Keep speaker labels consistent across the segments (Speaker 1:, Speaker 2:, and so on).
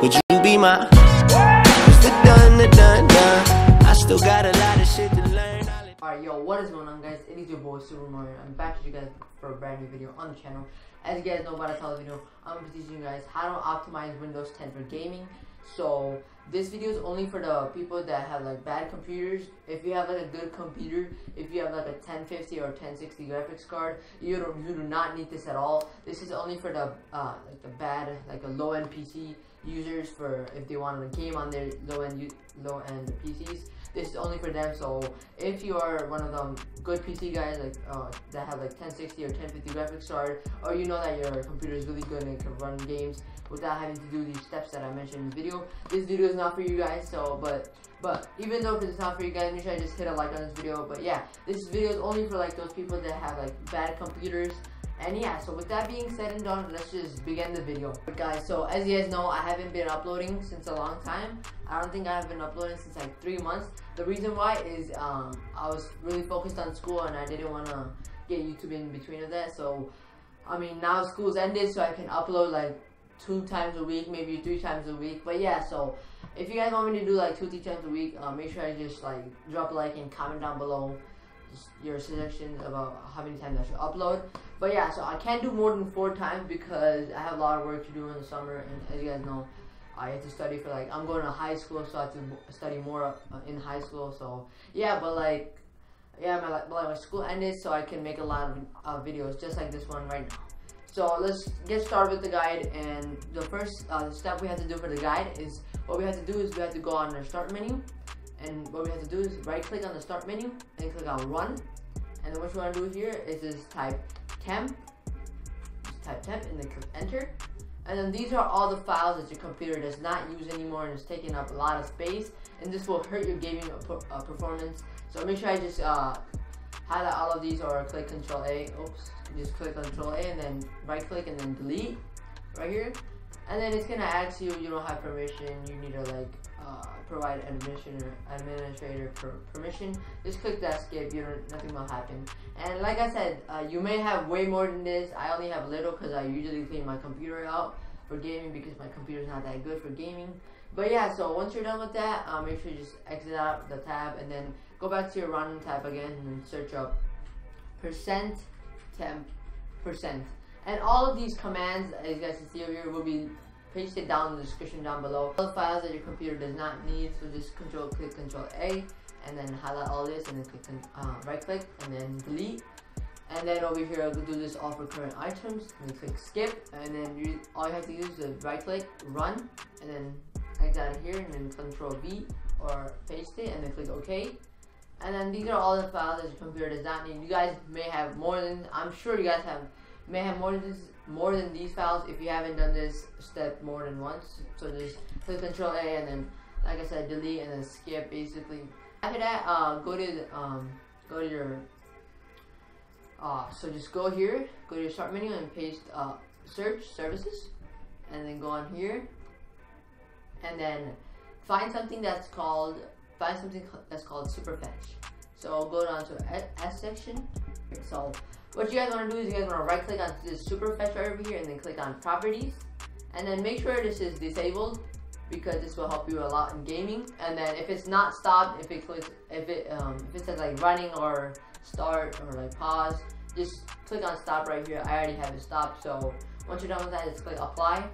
Speaker 1: Would you be my? It's the done, the done, done. I still got a lot of shit to learn.
Speaker 2: Alright, yo, what is going on, guys? It is your boy Supermo. I'm back with you guys for a brand new video on the channel. As you guys know by the title of the video, I'm teaching you guys how to optimize Windows 10 for gaming. So, this video is only for the people that have like bad computers. If you have like a good computer, if you have like a 1050 or 1060 graphics card, you don't you do not need this at all. This is only for the uh, like the bad like a low end PC users for if they want a game on their low end low end PCs. This is only for them. So if you are one of them good PC guys like uh, that have like 1060 or 1050 graphics card, or you know that your computer is really good and can run games without having to do these steps that I mentioned in the video. This video is not for you guys. So but but even though it's not for you guys, make sure I just hit a like on this video. But yeah, this video is only for like those people that have like bad computers and yeah, so with that being said and done, let's just begin the video. But guys, so as you guys know, I haven't been uploading since a long time. I don't think I have been uploading since like three months. The reason why is um, I was really focused on school and I didn't want to get YouTube in between of that. So, I mean, now school's ended, so I can upload like two times a week, maybe three times a week. But yeah, so if you guys want me to do like two, three times a week, uh, make sure I just like drop a like and comment down below your suggestions about how many times I should upload. But yeah, so I can't do more than four times because I have a lot of work to do in the summer, and as you guys know, I have to study for like I'm going to high school, so I have to study more uh, in high school. So yeah, but like yeah, my like, my school ended, so I can make a lot of uh, videos just like this one right now. So let's get started with the guide, and the first uh, step we have to do for the guide is what we have to do is we have to go on our start menu and what we have to do is right click on the start menu and click on run. And then what you want to do here is just type temp just type temp and then click enter. And then these are all the files that your computer does not use anymore and is taking up a lot of space. And this will hurt your gaming uh, performance. So make sure I just uh, highlight all of these or click control A. Oops just click control A and then right click and then delete right here. And then it's gonna ask you you don't have permission you need to like uh, provide administrator administrator per permission. Just click that skip you nothing will happen. And like I said uh, you may have way more than this. I only have little because I usually clean my computer out for gaming because my computer is not that good for gaming. But yeah so once you're done with that uh, make sure you just exit out the tab and then go back to your run tab again and search up percent temp percent. And all of these commands as you guys can see over here will be paste it down in the description down below. All the files that your computer does not need, so just control click control A and then highlight all this and then click uh, right click and then delete. And then over here, I'll do this all for current items. And then click skip, and then you, all you have to do is right click, run, and then out of here, and then control V or paste it, and then click OK. And then these are all the files that your computer does not need. You guys may have more than, I'm sure you guys have may have more than this, more than these files if you haven't done this step more than once. So just click Control A and then, like I said, delete and then skip basically. After that, uh, go to um, go to your. Uh, so just go here, go to your start menu and paste uh, search services, and then go on here, and then find something that's called find something that's called Superfetch. So I'll go down to S section. So what you guys want to do is you guys want to right click on this Superfetch right over here and then click on properties. And then make sure this is disabled because this will help you a lot in gaming. And then if it's not stopped, if it clicks, if it um, if it says like running or start or like pause, just click on stop right here. I already have it stopped. So once you're done with that, just click apply.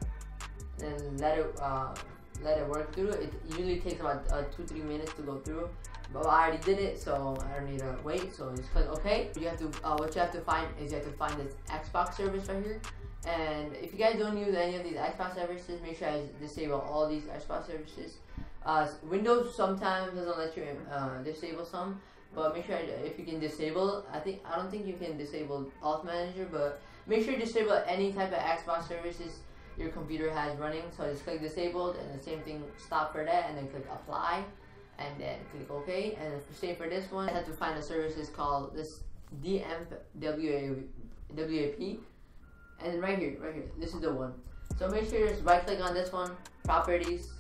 Speaker 2: And let it uh, let it work through. It usually takes about uh, two three minutes to go through. But I already did it, so I don't need to wait. So just click OK. You have to uh, what you have to find is you have to find this Xbox service right here. And if you guys don't use any of these Xbox services, make sure I disable all these Xbox services. Uh, Windows sometimes doesn't let you uh, disable some, but make sure if you can disable. I think I don't think you can disable Auth Manager, but make sure you disable any type of Xbox services your computer has running. So just click disabled, and the same thing stop for that, and then click apply and then click OK. And same for this one, I have to find a service called this DMWAP. And right here, right here, this is the one. So make sure you just right click on this one, properties,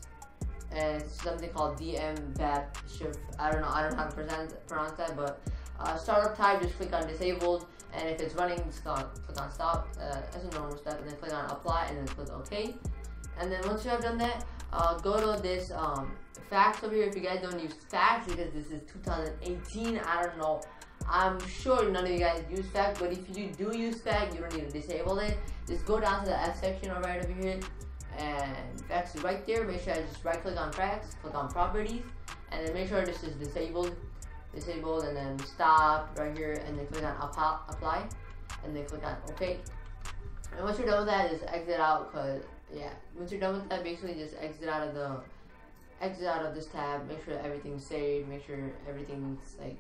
Speaker 2: and something called DM DMVAP shift. I don't know, I don't know how to pronounce that, but uh, startup type, just click on disabled, and if it's running, just click on stop uh, as a normal step, and then click on apply, and then click OK. And then once you have done that, uh, go to this um, fax over here if you guys don't use fax because this is 2018. I don't know. I'm sure none of you guys use fact, but if you do use fact, you don't need to disable it. Just go down to the F section right over here, and fax is right there. Make sure I just right click on fax, click on properties, and then make sure this is disabled, disabled, and then stop right here, and then click on apply, and then click on OK. And once you're done with that, just exit out, cause yeah, once you're done with that, basically just exit out of the exit out of this tab. Make sure everything's saved. Make sure everything's like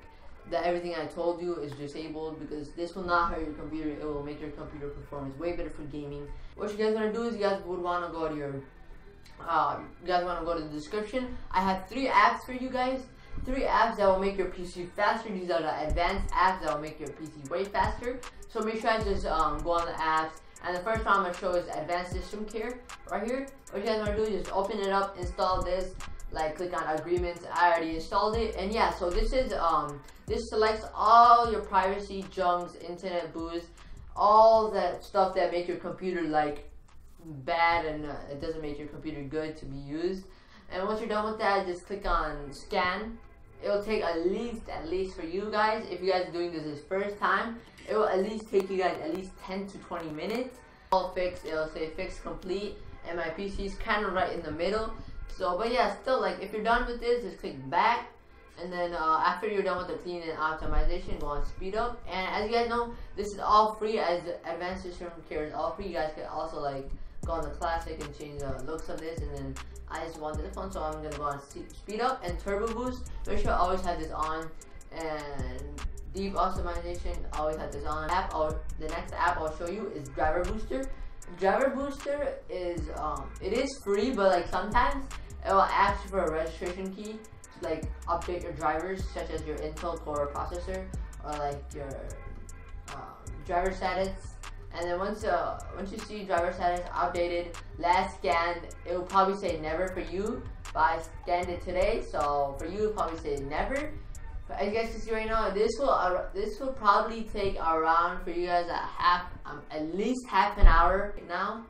Speaker 2: that everything I told you is disabled because this will not hurt your computer. It will make your computer performance way better for gaming. What you guys want to do is you guys would want to go to your, uh, you guys want to go to the description. I have three apps for you guys. Three apps that will make your PC faster. These are the advanced apps that will make your PC way faster. So make sure I just um, go on the apps. And the first one I'm going to show is Advanced System Care right here. What you guys want to do is just open it up, install this, like click on agreements. I already installed it. And yeah so this is um this selects all your privacy junks internet boost all that stuff that make your computer like bad and uh, it doesn't make your computer good to be used. And once you're done with that just click on scan it'll take at least at least for you guys if you guys are doing this this first time it will at least take you guys at least 10 to 20 minutes all fixed it'll say fix complete and my pc is kind of right in the middle so, but yeah, still, like, if you're done with this, just click back. And then uh, after you're done with the clean and optimization, go on speed up. And as you guys know, this is all free as advanced system care is all free. You guys can also like go on the classic and change the looks of this. And then I just wanted this one, so I'm gonna go on speed up and turbo boost. Make sure I always have this on. And deep optimization, always have this on. App, I'll, the next app I'll show you is Driver Booster. Driver Booster is um, it is free, but like sometimes it will ask you for a registration key to like update your drivers, such as your Intel Core processor or like your um, driver status. And then once uh, once you see driver status updated, last scanned, it will probably say never for you. But I scanned it today, so for you, probably say never. But as you guys can see right now, this will uh, this will probably take around for you guys a half, um, at least half an hour now.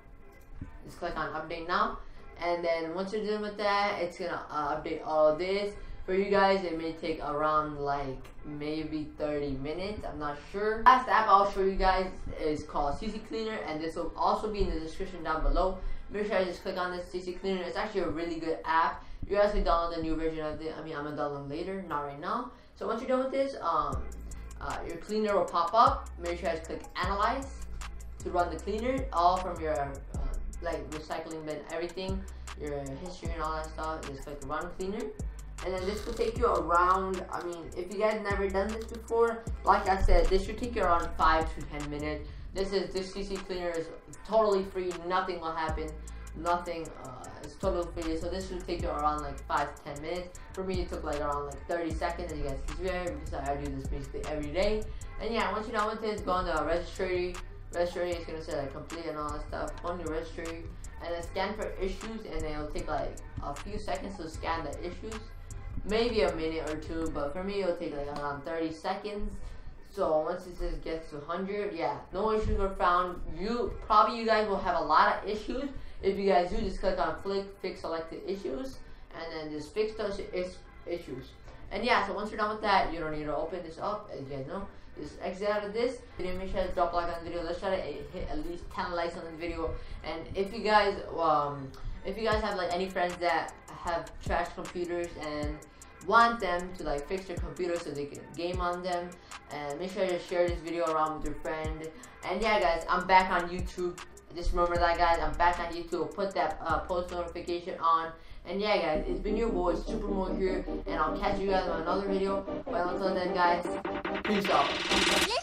Speaker 2: Just click on update now and then once you're done with that it's gonna uh, update all this for you guys it may take around like maybe 30 minutes. I'm not sure. Last app i'll show you guys is called cc cleaner and this will also be in the description down below. Make sure i just click on this cc cleaner. It's actually a really good app. You guys can download the new version of it. I mean i'm gonna download later. Not right now. So once you're done with this um uh, your cleaner will pop up. Make sure you just click analyze to run the cleaner all from your uh, like recycling bin, everything, your history and all that stuff. Just like run cleaner. And then this will take you around, I mean, if you guys never done this before, like I said, this should take you around 5 to 10 minutes. This is, this CC cleaner is totally free, nothing will happen, nothing, uh, it's totally free. So this should take you around like 5 to 10 minutes. For me, it took like around like 30 seconds, as you guys can see here, because I do this basically every day. And yeah, once you're done with this, go on the registry, registry is gonna say like complete and all that stuff on your registry and then scan for issues and it'll take like a few seconds to scan the issues maybe a minute or two but for me it'll take like around 30 seconds. So once it gets to 100 yeah no issues were found. You probably you guys will have a lot of issues if you guys do just click on flick fix selected issues and then just fix those is issues. And yeah so once you're done with that you don't need to open this up as you guys know. Just exit out of this video. Make sure to drop a like on the video. Let's try to hit at least 10 likes on the video. And if you guys um if you guys have like any friends that have trash computers and want them to like fix their computer so they can game on them. And make sure to share this video around with your friend. And yeah guys i'm back on youtube. Just remember that guys i'm back on youtube. Put that uh, post notification on. And yeah, guys, it's been your boy, Supermo here, and I'll catch you guys on another video. But until then, guys, peace out.